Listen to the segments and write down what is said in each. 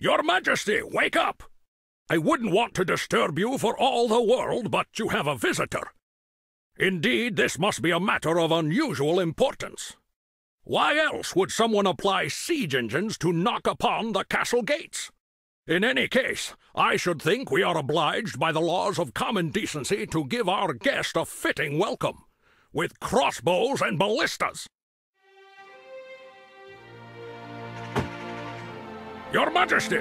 Your Majesty, wake up! I wouldn't want to disturb you for all the world, but you have a visitor. Indeed, this must be a matter of unusual importance. Why else would someone apply siege engines to knock upon the castle gates? In any case, I should think we are obliged by the laws of common decency to give our guest a fitting welcome, with crossbows and ballistas. Your Majesty!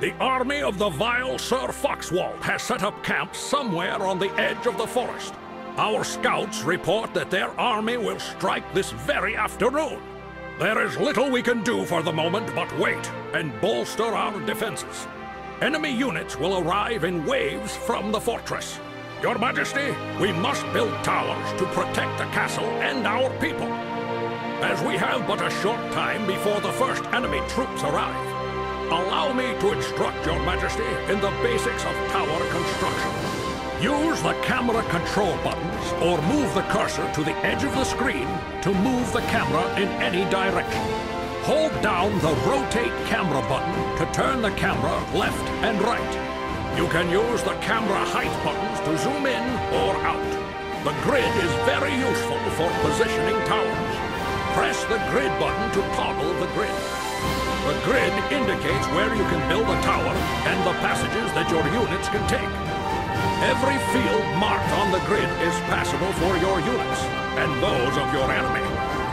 The army of the vile Sir Foxwald has set up camp somewhere on the edge of the forest. Our scouts report that their army will strike this very afternoon. There is little we can do for the moment but wait and bolster our defenses. Enemy units will arrive in waves from the fortress. Your Majesty, we must build towers to protect the castle and our people. As we have but a short time before the first enemy troops arrive, allow me to instruct Your Majesty in the basics of tower construction. Use the camera control buttons or move the cursor to the edge of the screen to move the camera in any direction. Hold down the rotate camera button to turn the camera left and right. You can use the camera height buttons to zoom in or out. The grid is very useful for positioning towers. Press the grid button to toggle the grid. The grid indicates where you can build a tower and the passages that your units can take. Every field marked on the grid is passable for your units and those of your enemy.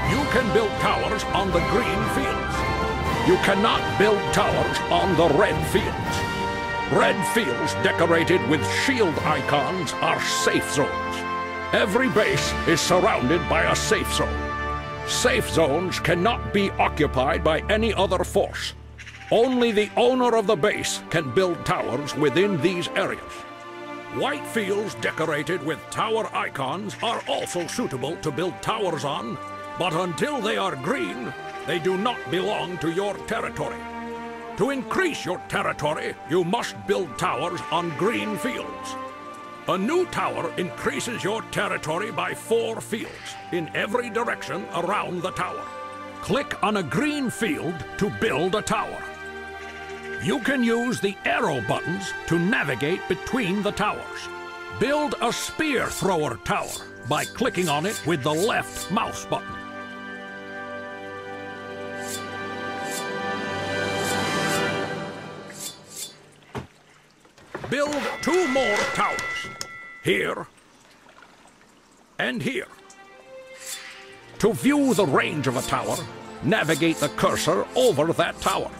You can build towers on the green fields. You cannot build towers on the red fields. Red fields decorated with shield icons are safe zones. Every base is surrounded by a safe zone. Safe zones cannot be occupied by any other force. Only the owner of the base can build towers within these areas. White fields decorated with tower icons are also suitable to build towers on, but until they are green, they do not belong to your territory. To increase your territory, you must build towers on green fields. A new tower increases your territory by four fields in every direction around the tower. Click on a green field to build a tower. You can use the arrow buttons to navigate between the towers. Build a spear thrower tower by clicking on it with the left mouse button. Build two more towers. Here and here. To view the range of a tower, navigate the cursor over that tower.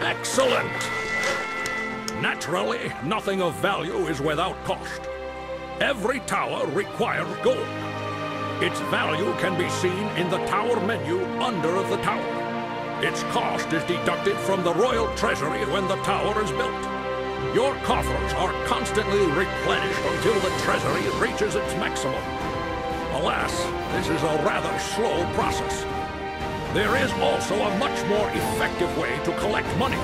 Excellent! Naturally, nothing of value is without cost. Every tower requires gold. Its value can be seen in the tower menu under the tower. Its cost is deducted from the royal treasury when the tower is built. Your coffers are constantly replenished until the treasury reaches its maximum. Alas, this is a rather slow process. There is also a much more effective way to collect money.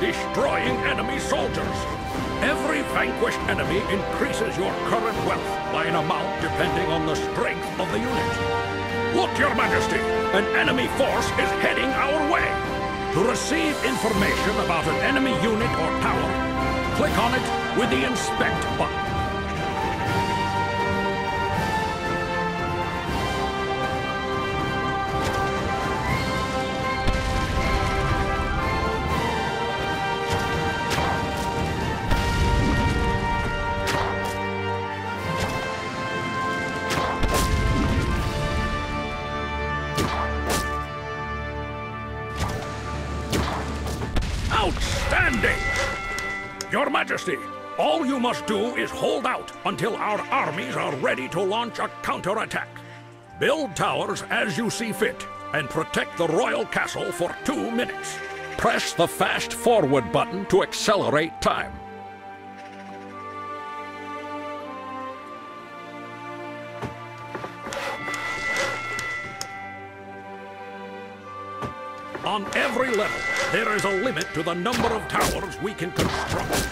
Destroying enemy soldiers. Every vanquished enemy increases your current wealth by an amount depending on the strength of the unit. Look, Your Majesty! An enemy force is heading our way! To receive information about an enemy unit or tower, click on it with the Inspect button. Your Majesty, all you must do is hold out until our armies are ready to launch a counterattack. Build towers as you see fit and protect the royal castle for two minutes. Press the fast forward button to accelerate time. On every level, there is a limit to the number of towers we can construct.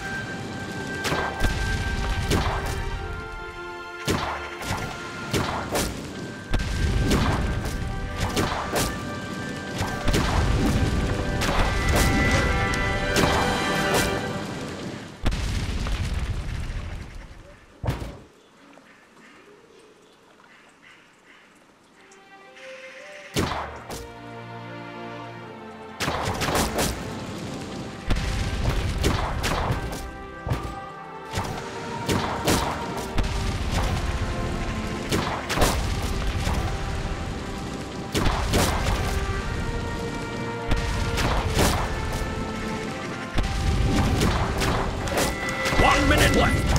What?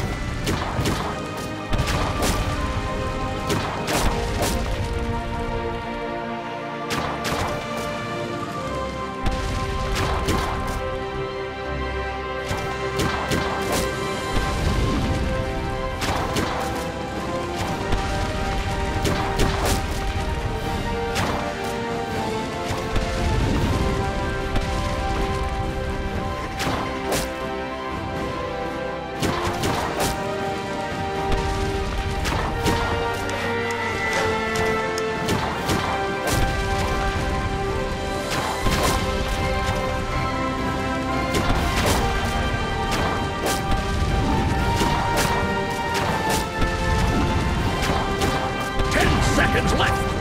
seconds left.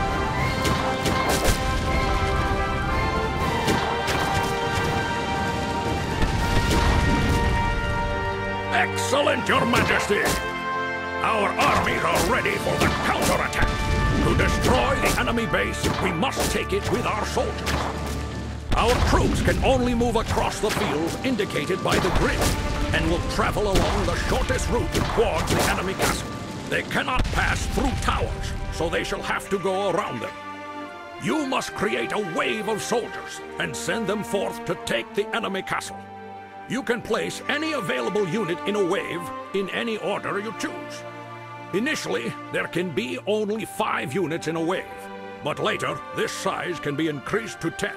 Excellent, Your Majesty! Our armies are ready for the counterattack! To destroy the enemy base, we must take it with our soldiers. Our troops can only move across the fields indicated by the grid, and will travel along the shortest route towards the enemy castle. They cannot pass through towers, so they shall have to go around them. You must create a wave of soldiers and send them forth to take the enemy castle. You can place any available unit in a wave in any order you choose. Initially, there can be only five units in a wave, but later this size can be increased to 10.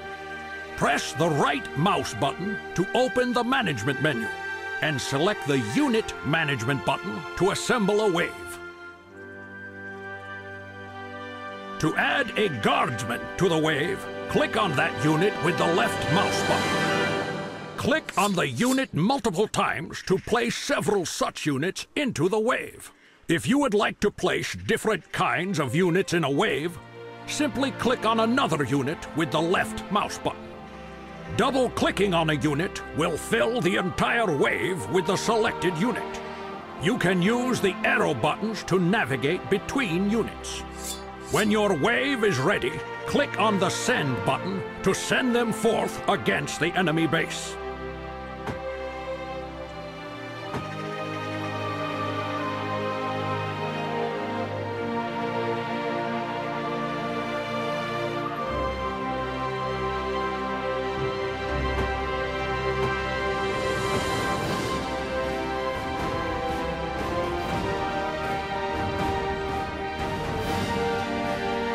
Press the right mouse button to open the management menu and select the unit management button to assemble a wave. To add a guardsman to the wave, click on that unit with the left mouse button. Click on the unit multiple times to place several such units into the wave. If you would like to place different kinds of units in a wave, simply click on another unit with the left mouse button. Double-clicking on a unit will fill the entire wave with the selected unit. You can use the arrow buttons to navigate between units. When your wave is ready, click on the Send button to send them forth against the enemy base.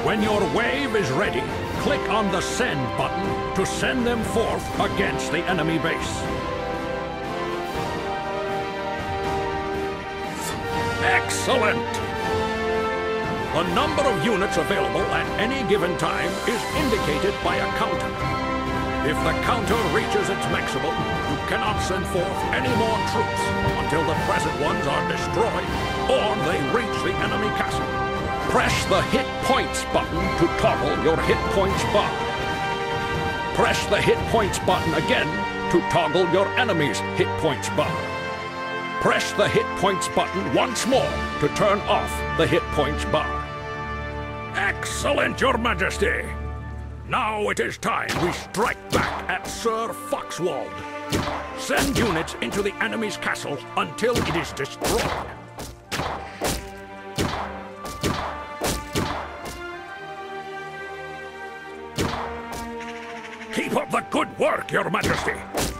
When your wave is ready, click on the Send button to send them forth against the enemy base. Excellent! The number of units available at any given time is indicated by a counter. If the counter reaches its maximum, you cannot send forth any more troops until the present ones are destroyed or they reach the enemy castle. Press the Hit Points button to toggle your Hit Points bar. Press the Hit Points button again to toggle your enemy's Hit Points bar. Press the Hit Points button once more to turn off the Hit Points bar. Excellent, Your Majesty! Now it is time we strike back at Sir Foxwald. Send units into the enemy's castle until it is destroyed. Up the good work, Your Majesty!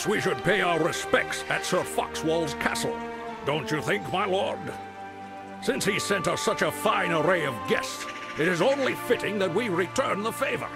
Perhaps we should pay our respects at Sir Foxwald's castle. Don't you think, my lord? Since he sent us such a fine array of guests, it is only fitting that we return the favor.